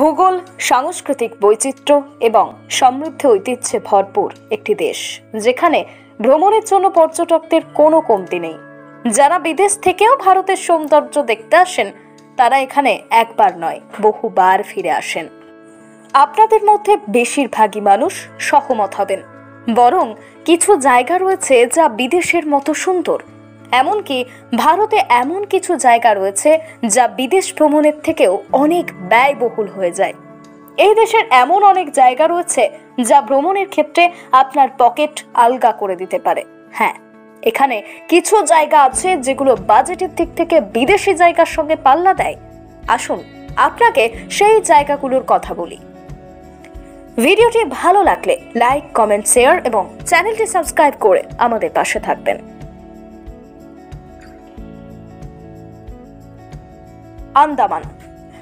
ভূগোল, সাংস্কৃতিক বৈচিত্র্য এবং সমৃদ্ধ ঐতিহ্যে ভরপুর একটি দেশ, যেখানে ভ্রমণের জন্য পর্যটকদের কোনো কমতি নেই। যারা বিদেশ থেকেও ভারতের সৌন্দর্য দেখতে আসেন, তারা এখানে একবার নয়, বহুবার ফিরে আসেন। আপনাদের মধ্যে বেশিরভাগই মানুষ সহমত হবেন। বরং কিছু জায়গা রয়েছে যা বিদেশের মতো সুন্দর এমনকি ভারতে এমন কিছু জায়গা রয়েছে যা বিদেশ ভ্রমণের থেকেও অনেক ব্যয়বহুল হয়ে যায়। এই দেশের এমন অনেক জায়গা রয়েছে যা ভ্রমণের ক্ষেত্রে আপনার পকেট আলগা করে দিতে পারে। হ্যাঁ এখানে কিছু জায়গা আছে যেগুলো বাজেটের দিক থেকে বিদেশি জায়গার সঙ্গে পাল্লা দেয়। আসুন, আপনাকে সেই জায়গাগুলোর কথা বলি। ভিডিওটি ভালো লাগলে লাইক, কমেন্ট, শেয়ার এবং চ্যানেলটি সাবস্ক্রাইব করে আমাদের পাশে থাকবেন। আন্দামান।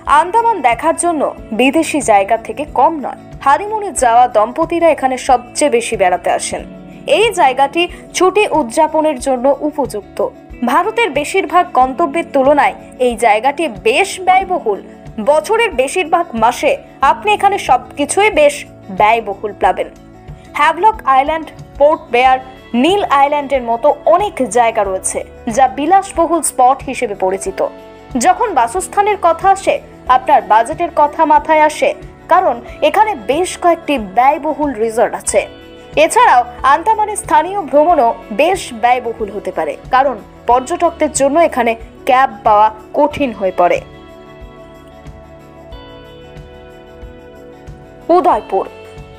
আন্দামান দেখার জন্য বিদেশি জায়গা থেকে কম নয়। হানিমুনে যাওয়া দম্পতিরা এখানে সবচেয়ে বেশি বেড়াতে আসেন। এই জায়গাটি ছুটি উদযাপনের জন্য উপযুক্ত। ভারতের বেশিরভাগ গন্তব্যের তুলনায় এই জায়গাটি বেশ ব্যয়বহুল। বছরের বেশিরভাগ মাসে আপনি এখানে সবকিছুই বেশ ব্যয়বহুল পাবেন। হ্যাভলক আইল্যান্ড, পোর্ট বেয়ার, নীল আইল্যান্ডের মতো অনেক জায়গা রয়েছে, যা বিলাসবহুল স্পট হিসেবে পরিচিত। যখন বাসস্থানের কথা আসে, আপনার বাজেটের কথা মাথায় আসে, কারণ এখানে বেশ কয়েকটি ব্যয়বহুল রিসর্ট আছে। এছাড়াও আন্দামানে স্থানীয় ভ্রমণও বেশ ব্যয়বহুল হতে পারে, কারণ পর্যটকদের জন্য এখানে ক্যাব পাওয়া কঠিন হয়ে পড়ে। উদয়পুর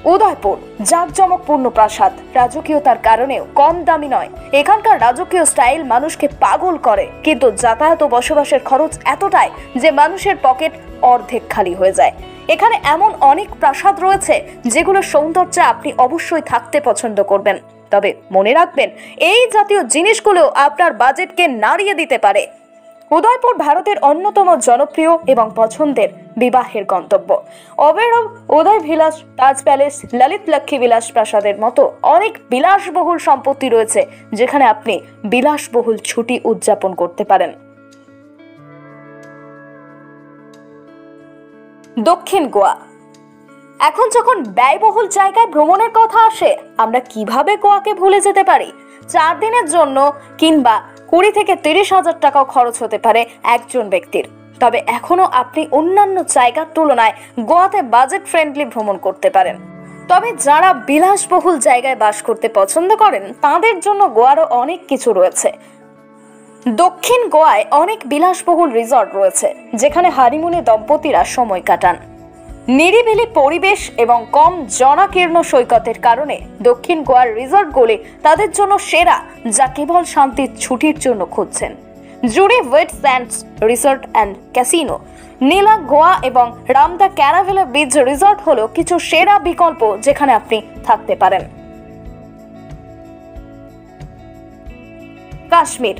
উদয়পুর, জাঁকজমকপূর্ণ প্রাসাদ। রাজকীয়তার কারণেও কম দামি নয়। এখানকার রাজকীয় স্টাইল মানুষকে পাগল করে। কিন্তু যাতায়াত ও বসবাসের খরচ এতটাই যে মানুষের পকেট অর্ধেক খালি হয়ে যায়। এখানে এমন অনেক প্রাসাদ রয়েছে যেগুলোর সৌন্দর্যে আপনি অবশ্যই থাকতে পছন্দ করবেন। তবে মনে রাখবেন, এই জাতীয় জিনিসগুলো আপনার বাজেটকে নাড়িয়ে দিতে পারে। উদয়পুর ভারতের অন্যতম জনপ্রিয় এবং পছন্দের বিবাহের গন্তব্য। অবেরব উদয় বিলাস তাজ প্যালেস, ললিত লক্ষ্মী বিলাস প্রাসাদের মতো অনেক বিলাসবহুল সম্পত্তি রয়েছে, যেখানে আপনি বিলাসবহুল ছুটি উদযাপন করতে পারেন। দক্ষিণ গোয়া। এখন যখন ব্যয়বহুল জায়গায় ভ্রমণের কথা আসে, আমরা কীভাবে গোয়াকে ভুলে যেতে পারি? চার দিনের জন্য কিংবা কুড়ি থেকে তিরিশ হাজার টাকাও খরচ হতে পারে একজন ব্যক্তির। তবে এখনও আপনি অন্যান্য জায়গার তুলনায় গোয়াতে বাজেট ফ্রেন্ডলি ভ্রমণ করতে পারেন। তবে যারা বিলাসবহুল জায়গায় বাস করতে পছন্দ করেন, তাদের জন্য গোয়ারও অনেক কিছু রয়েছে। দক্ষিণ গোয়ায় অনেক বিলাসবহুল রিসর্ট রয়েছে, যেখানে হানিমুনে দম্পতিরা সময় কাটান। নিরিবিলি পরিবেশ এবং কম জনাকীর্ণ সৈকতের কারণে দক্ষিণ গোয়ার রিসর্টগুলি তাদের জন্য সেরা, যা কেবল শান্তির ছুটির জন্য খুঁজছেন। জুড়ে wet sands resort and casino Nila Goa এবং রামদা ক্যারাভেলা বিচ রিসর্ট হলো কিছু সেরা বিকল্প যেখানে আপনি থাকতে পারেন। কাশ্মীর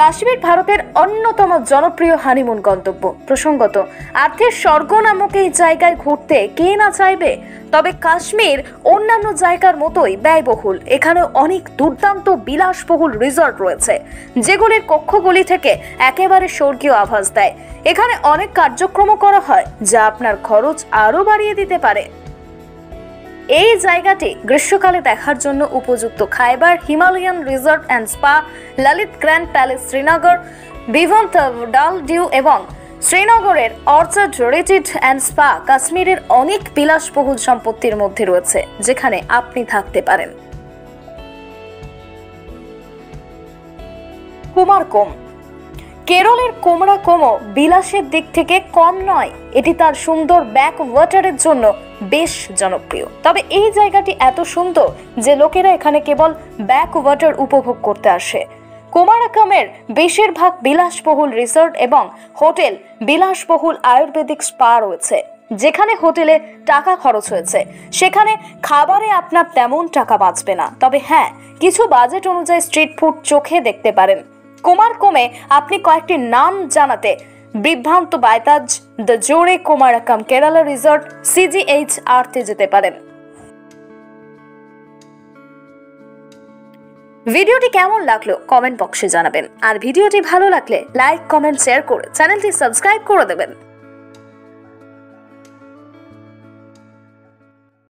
কাশ্মীর ভারতের অন্যতম জনপ্রিয় হানিমুন গন্তব্য। প্রসঙ্গত, আর্থের স্বর্গ নামক এই জায়গায় ঘুরতে কে না চাইবে? তবে কাশ্মীর অন্যান্য জায়গার মতোই ব্যয়বহুল। এখানে অনেক দুর্দান্ত বিলাসবহুল রিসর্ট রয়েছে, যেগুলির কক্ষগুলি থেকে একেবারে স্বর্গীয় আভাস দেয়। এখানে অনেক কার্যক্রমও করা হয়, যা আপনার খরচ আরও বাড়িয়ে দিতে পারে। এই জায়গাটি গ্রীষ্মকালে দেখার জন্য উপযুক্ত। Khyber Himalayan resort and spa, Lalit grand palace Srinagar বিভন্ত Dal due এবং শ্রীনগরের অর্চার্ড রিটিট অ্যান্ড স্পা কাশ্মীরের অনেক বিলাসবহুল সম্পত্তির মধ্যে রয়েছে, যেখানে আপনি থাকতে পারেন। কুমারকোম কেরলের কোমরাকোমো বিলাসের দিক থেকে কম নয়। এটি তার সুন্দর ব্যাক ওয়াটারের জন্য বেশ জনপ্রিয়। তবে এই জায়গাটি এত সুন্দর যে লোকেরা এখানে কেবল ব্যাক ওয়াটার উপভোগ করতে আসে। কুমারাকামের বেশিরভাগ বিলাসবহুল রিসর্ট এবং হোটেল বিলাসবহুল আয়ুর্বেদিক স্পা রয়েছে, যেখানে হোটেলে টাকা খরচ হয়েছে। সেখানে খাবারে আপনার তেমন টাকা বাঁচবে না। তবে হ্যাঁ কিছু বাজেট অনুযায়ী স্ট্রিট ফুড চোখে দেখতে পারেন। কুমার কমে আপনি কয়েকটি নাম জানাতে। বিভ্রান্ত বায়তাজ, দ্য জোরে কুমারাকাম কেরালা রিসর্ট সিজিএইচ আরতে যেতে পারেন। ভিডিওটি কেমন লাগল কমেন্ট বক্সে জানাবেন। আর ভিডিওটি ভালো লাগলে লাইক, কমেন্ট, শেয়ার করে চ্যানেলটি সাবস্ক্রাইব করে দেবেন।